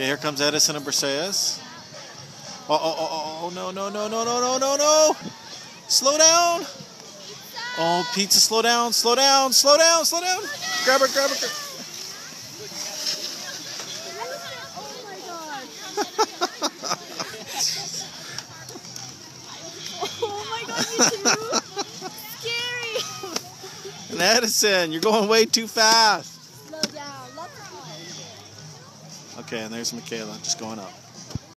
Okay, here comes Edison and Briseis. Oh, oh, oh, oh, oh, no, no, no, no, no, no, no, no. Slow down. Oh, pizza, slow down, slow down, slow down, slow down. Grab her, grab her. Grab Oh my god. oh my god, you two. Scary. And Edison, you're going way too fast. Slow down. Okay, and there's Michaela just going up.